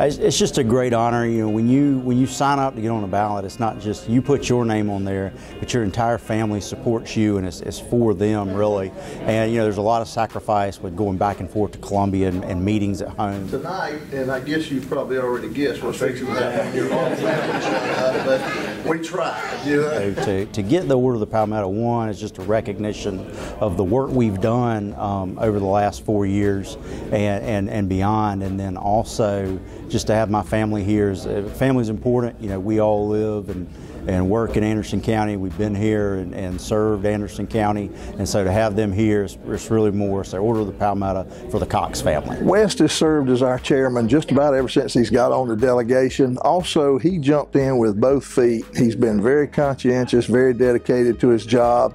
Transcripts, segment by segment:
It's, just a great honor. You know, when you when you sign up to get on the ballot, it's not just you put your name on there, but your entire family supports you, and it's, it's for them really. And you know, there's a lot of sacrifice with going back and forth to Columbia and, and meetings at home. Tonight, and I guess you probably already guessed what section that on your family, but we tried, you know. So to, to get the Order of the Palmetto One is just a recognition of the work we've done um, over the last four years and, and, and beyond, and then also just to have my family here. Is, uh, family's important. You know, we all live and and work in Anderson County. We've been here and, and served Anderson County, and so to have them here is, is really more. So Order of the Palmetto for the Cox family. West has served as our chairman just about ever since he's got on the delegation. Also, he jumped in with both feet. He's been very conscientious, very dedicated to his job.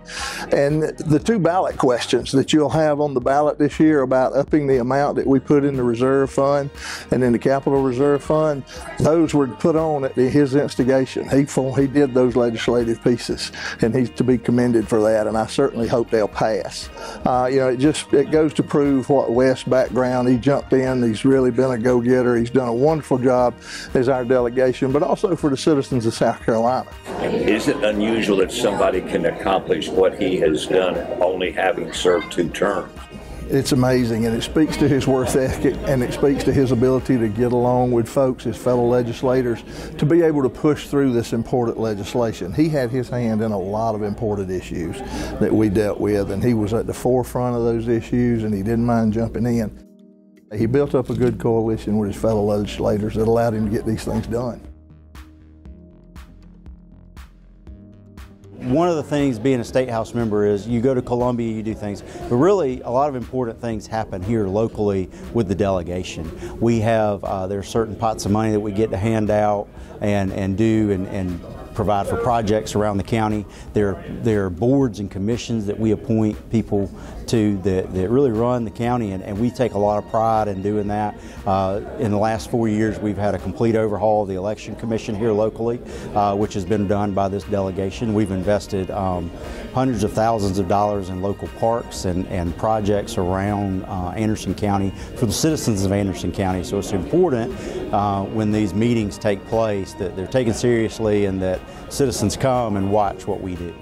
And the two ballot questions that you'll have on the ballot this year about upping the amount that we put in the reserve fund and in the capital reserve fund, those were put on at his instigation. He, he did those legislative pieces, and he's to be commended for that. And I certainly hope they'll pass. Uh, you know, it just it goes to prove what West's background. He jumped in. He's really been a go-getter. He's done a wonderful job as our delegation, but also for the citizens of South Carolina. Is it unusual that somebody can accomplish what he has done only having served two terms? It's amazing and it speaks to his work ethic and it speaks to his ability to get along with folks, his fellow legislators, to be able to push through this important legislation. He had his hand in a lot of important issues that we dealt with and he was at the forefront of those issues and he didn't mind jumping in. He built up a good coalition with his fellow legislators that allowed him to get these things done. One of the things being a state house member is you go to Columbia, you do things, but really a lot of important things happen here locally with the delegation. We have uh, there are certain pots of money that we get to hand out and and do and, and provide for projects around the county. There, there are boards and commissions that we appoint people to that, that really run the county, and, and we take a lot of pride in doing that. Uh, in the last four years, we've had a complete overhaul of the election commission here locally, uh, which has been done by this delegation. We've invested um, hundreds of thousands of dollars in local parks and, and projects around uh, Anderson County for the citizens of Anderson County. So it's important uh, when these meetings take place that they're taken seriously and that citizens come and watch what we do.